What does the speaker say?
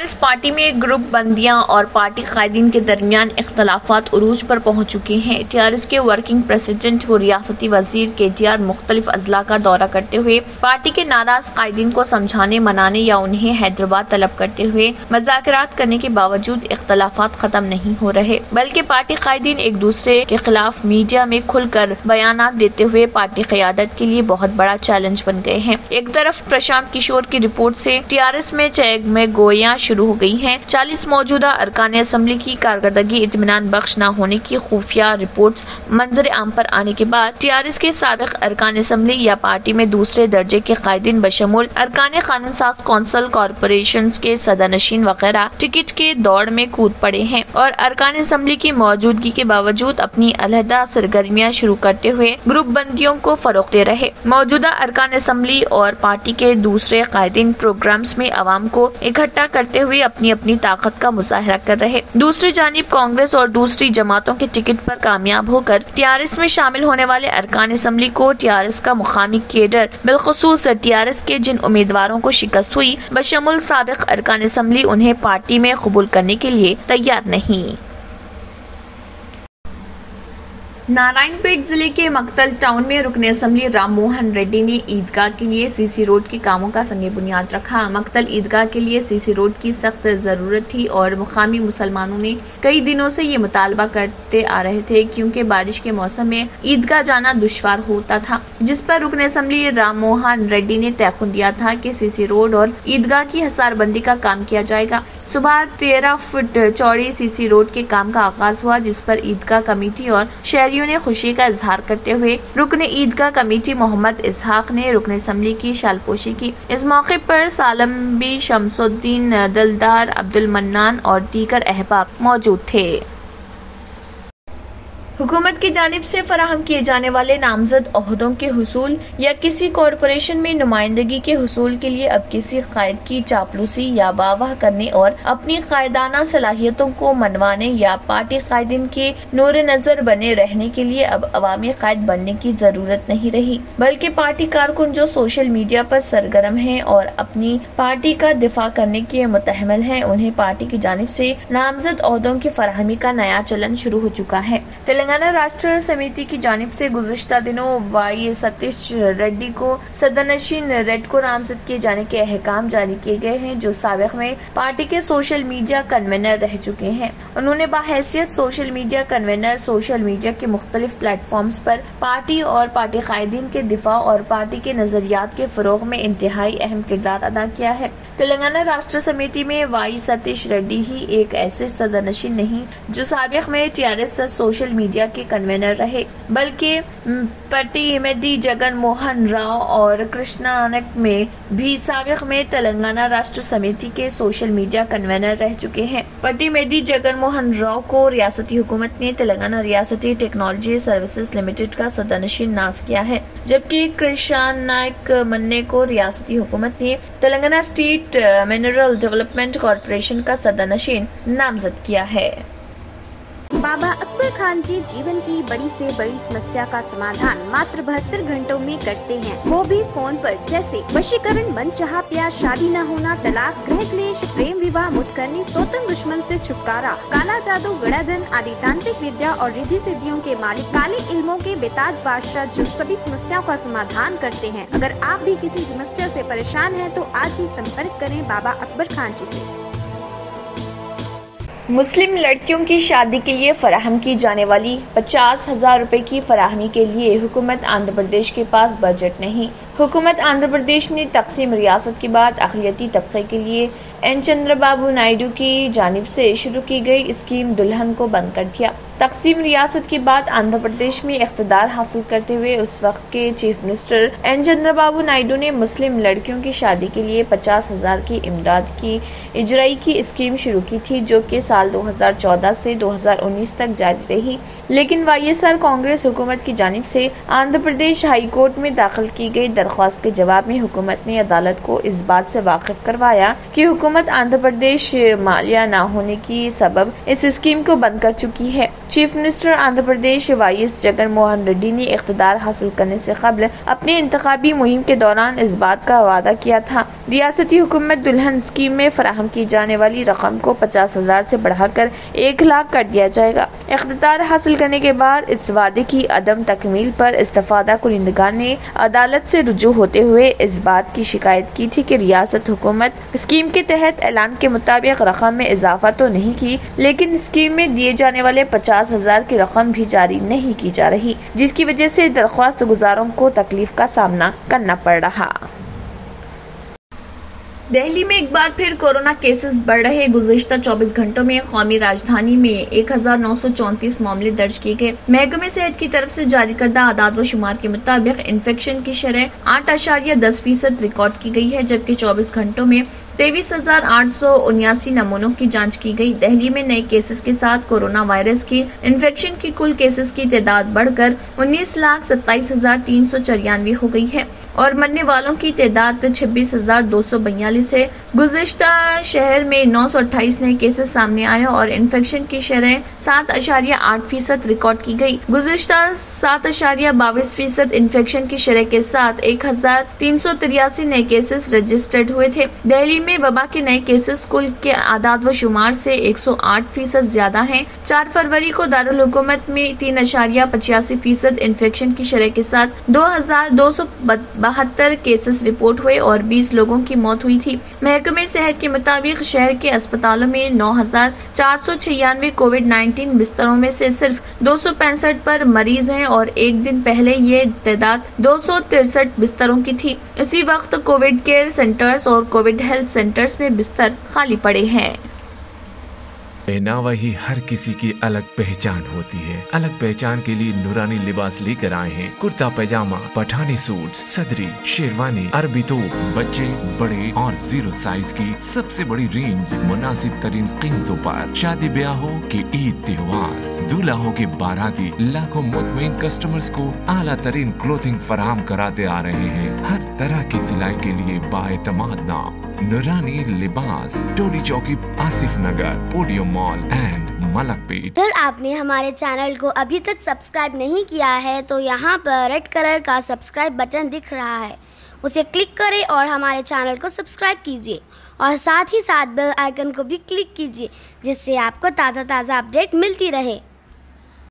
TRS party में group बंदियाँ और पार्टी कायदीन के दरमियान इख्तलाफात उरूज पर पहुँच चुके हैं। टीआरएस के वर्किंग प्रेसिडेंट व रियासती वज़ीर के टी आर मुख्तलिफ़ अजला का दौरा करते हुए पार्टी के नाराज़ कायदीन को समझाने, मनाने या उन्हें हैदराबाद तलब करते हुए मजाकरात करने के बावजूद इख्तलाफात खत्म नहीं हो रहे। बल्कि पार्टी कायदीन एक दूसरे के खिलाफ मीडिया में खुलकर बयान देते हुए पार्टी क्यादत के लिए बहुत बड़ा चैलेंज बन गए हैं। एक तरफ़ प्रशांत किशोर की रिपोर्ट ऐसी टी आर एस में चैग में गोया शुरू हो गई है। चालीस मौजूदा अरकान असम्बली की कारकर्दगी इतमान बख्श न होने की खुफिया रिपोर्ट मंजर आम पर आने के बाद टी आर एस के सबक अरकान असम्बली या पार्टी में दूसरे दर्जे के कायदीन बशमुल अरकान कानून साज कौंसल कॉरपोरेशन के सदानशीन वगैरह टिकट के दौड़ में कूद पड़े हैं और अरकान असम्बली की मौजूदगी के बावजूद अपनी अलहदा सरगर्मियाँ शुरू करते हुए ग्रुप बंदियों को फरोख दे रहे। मौजूदा अरकान असम्बली और पार्टी के दूसरे कायदीन प्रोग्राम्स में आवाम को इकट्ठा करते हुए अपनी अपनी ताकत का मुजाहरा कर रहे। दूसरी जानब कांग्रेस और दूसरी जमातों के टिकट आरोप कामयाब होकर टीआरएस में शामिल होने वाले अरकान असम्बली को टीआरएस का मुकामी केडर, बिलखसूस टीआरएस के जिन उम्मीदवारों को शिकस्त हुई, बशमुल सबक अरकान असम्बली उन्हें पार्टी में कबूल करने के लिए तैयार नहीं। नारायणपेट ज़िले के मकतल टाउन में रुकने असम्बली राम मोहन रेड्डी ने ईदगाह के लिए सीसी रोड के कामों का संगे बुनियाद रखा। मकतल ईदगाह के लिए सीसी रोड की सख्त ज़रूरत थी और मुकामी मुसलमानों ने कई दिनों से ये मुतालबा करते आ रहे थे, क्योंकि बारिश के मौसम में ईदगाह जाना दुशवार होता था, जिस पर रुकने असम्बली राम मोहन रेड्डी ने तयखुन दिया था कि सीसी रोड और ईदगाह की हसारबंदी का काम किया जाएगा। सुबह तेरह फुट चौड़ी सीसी रोड के काम का आगाज़ हुआ, जिस पर ईदगाह कमेटी और शहरियों ने खुशी का इजहार करते हुए रुकन ईदगाह कमेटी मोहम्मद इसहाक ने रुकन असम्बली की शालपोशी की। इस मौके पर सालम्बी शमसुद्दीन, दलदार अब्दुल मन्नान और दीगर अहबाब मौजूद थे। हुकूमत की जानब से फराहम किए जाने वाले नामजद अहदों के हसूल या किसी कॉरपोरेशन में नुमाइंदगी के हसूल के लिए अब किसी कायद की चापलूसी या वाह करने और अपनी कायदाना सलाहियतों को मनवाने या पार्टी कायदीन के नूर नज़र बने रहने के लिए अब अवामी कायद बनने की ज़रूरत नहीं रही, बल्कि पार्टी कारकुन जो सोशल मीडिया पर सरगर्म है और अपनी पार्टी का दिफा करने के मुतहमल है, उन्हें पार्टी की जानब ऐसी नामजद अहदों की फरहमी का नया चलन शुरू हो चुका है। तेलंगाना तेलंगाना राष्ट्र समिति की जानब से गुजशत दिनों वाई सतीश रेड्डी को सदनशीन रेड को नामजद किए जाने के अहकाम जारी किए गए हैं, जो सबक में पार्टी के सोशल मीडिया कन्वेनर रह चुके हैं। उन्होंने बाहैसियत social media convener, social media के मुख्तलिफ़ प्लेटफॉर्म पर पार्टी और पार्टी कायदीन के दिफा और पार्टी के नजरियात के फरोग में इंतहाई अहम किरदार अदा किया है। तेलंगाना राष्ट्र समिति में वाई सतीश रेड्डी ही एक ऐसे सदनशीन नहीं, जो सबक में T R S social media media के कन्वेनर रहे। बल्कि पट्टी जगन मोहन राव और कृष्णा कृष्णानक में भी सबक में तेलंगाना राष्ट्र समिति के सोशल मीडिया कन्वेनर रह चुके हैं। पट्टी जगन मोहन राव को रियासती हुकूमत ने तेलंगाना रियासती टेक्नोलॉजी सर्विसेज़ लिमिटेड का सदनशीन नाश किया है। जबकि कृष्ण नायक मन्ने को रियासती हुकूमत ने Telangana state mineral development corporation का सदनशीन नामजद किया है। बाबा अकबर खान जी जीवन की बड़ी से बड़ी समस्या का समाधान मात्र बहत्तर घंटों में करते हैं। वो भी फ़ोन पर, जैसे वशीकरण मन चाह प्यार शादी न होना, तलाक ग्रह क्लेश, प्रेम विवाह मुतकरनी सोतन दुश्मन से छुटकारा, काला जादू, गड़ाधन आदि तांत्रिक विद्या और रिद्धि सिद्धियों के मालिक, काले इल्मों के बेताज बादशाह जो सभी समस्याओं का समाधान करते हैं। अगर आप भी किसी समस्या से परेशान हैं तो आज ही संपर्क करें बाबा अकबर खान जी से। मुस्लिम लड़कियों की शादी के लिए फराहम की जाने वाली पचास हज़ार रुपये की फराहमी के लिए हुकूमत आंध्र प्रदेश के पास बजट नहीं। हुकूमत आंध्र प्रदेश ने तकसीम रियासत के बाद अखिलती तबके के लिए एन चंद्रबाबू नायडू की जानब से शुरू की गई स्कीम दुल्हन को बंद कर दिया। तकसीम रियासत के बाद आंध्र प्रदेश में इकतदार हासिल करते हुए उस वक्त के chief minister N Chandrababu Naidu ने मुस्लिम लड़कियों की शादी के लिए पचास हज़ार की इमदाद की इजराई की स्कीम शुरू की थी, जो कि साल 2014 से 2019 तक जारी रही। लेकिन वाईएसआर कांग्रेस हुकूमत की जानब से आंध्र प्रदेश हाई कोर्ट में दाखिल की गई दरख्वास्त के जवाब में हुकूमत ने अदालत को इस बात से वाकिफ करवाया कि हुकूमत आंध्र प्रदेश मालिया न होने की सबब इस स्कीम को बंद कर चुकी है। Chief minister Andhra Pradesh Y S Jagan Mohan Reddy ने इकतदार हासिल करने से कबल अपनी इंतबी मुहिम के दौरान इस बात का वादा किया था। रियासती हुकूमत दुल्हन स्कीम में फराहम की जाने वाली रकम को पचास हज़ार ऐसी बढ़ाकर एक लाख कर दिया जाएगा। इकतदार हासिल करने के बाद इस वादे की अदम तकमील पर इस्तफादा कुरिंदगान ने अदालत से रुजू होते हुए इस बात की शिकायत की थी कि रियासत हुकूमत स्कीम के तहत ऐलान के मुताबिक रकम में इजाफा तो नहीं की, लेकिन स्कीम में दिए जाने वाले पचास हज़ार की रकम भी जारी नहीं की जा रही, जिसकी वजह से दरख्वास्त गुजारों को तकलीफ़ का सामना करना पड़ रहा। दिल्ली में एक बार फिर कोरोना केसेस बढ़ रहे। गुजशत 24 घंटों में कौमी राजधानी में एक मामले दर्ज किए गए। महकमे सेहत की तरफ़ से जारी करदा आदाद व शुमार के मुताबिक इन्फेक्शन की शरह आठ अशारिया दस फ़ीसद रिकॉर्ड की गई है, जबकि 24 घंटों में तेईस हज़ार आठ सौ उन्यासी नमूनों की जाँच की गई। दिल्ली में नए केसेस के साथ कोरोना वायरस की इन्फेक्शन की कुल केसेस की तादाद बढ़कर उन्नीस लाख सत्ताईस हज़ार तीन सौ चौरानवे हो गई है और मरने वालों की तादाद छब्बीस हज़ार दो सौ बयालीस है। गुजशत शहर में नौ सौ अट्ठाईस नए केसेस सामने आए और इन्फेक्शन की शरह सात अशारिया आठ फ़ीसद रिकॉर्ड की गई। गुजशत सात अशारिया बाईस फ़ीसद इन्फेक्शन की शरह के साथ एक हज़ार तीन सौ तिरासी नए केसेस रजिस्टर्ड हुए थे। दिल्ली में वबा के नए केसेस कुल के आदाद व शुमार से 108 फ़ीसद ज़्यादा हैं। चार फरवरी को दारुल हुकूमत में तीन अशारिया पचासी फ़ीसद इन्फेक्शन की शरह के साथ दो हज़ार दो सौ बहत्तर केसेस रिपोर्ट हुए और 20 लोगों की मौत हुई थी महकमे सेहत के मुताबिक शहर के अस्पतालों में नौ हज़ार चार सौ छियानवे कोविड नाइन्टीन बिस्तरों में से सिर्फ़ दो सौ पैंसठ पर मरीज़ हैं और एक दिन पहले ये तादाद दो सौ तिरसठ बिस्तरों की थी इसी वक्त कोविड केयर सेंटर्स और कोविड हेल्थ सेंटर्स में बिस्तर खाली पड़े हैं। पहनावा हर किसी की अलग पहचान होती है। अलग पहचान के लिए नूरानी लिबास लेकर आए हैं। कुर्ता पैजामा, पठानी सूट, सदरी, शेरवानी, अरबी तो बच्चे, बड़े और ज़ीरो साइज़ की सबसे बड़ी रेंज, मुनासिब तरीन कीमतों पर। शादी ब्याह हो के ईद त्योहार दूल्हा हो के बाराती, लाखों मुतमिन कस्टमर्स को आला तरीन क्लोथिंग फराम कराते आ रहे हैं। हर तरह की सिलाई के लिए बाएतमाद नाम। Noorani Libas Toli Chowki Asif Nagar Podium mall and Malakpet अगर आपने हमारे चैनल को अभी तक सब्सक्राइब नहीं किया है तो यहाँ पर रेड कलर का सब्सक्राइब बटन दिख रहा है। उसे क्लिक करें और हमारे चैनल को सब्सक्राइब कीजिए। और साथ ही साथ बेल आइकन को भी क्लिक कीजिए, जिससे आपको ताज़ा ताज़ा अपडेट मिलती रहे।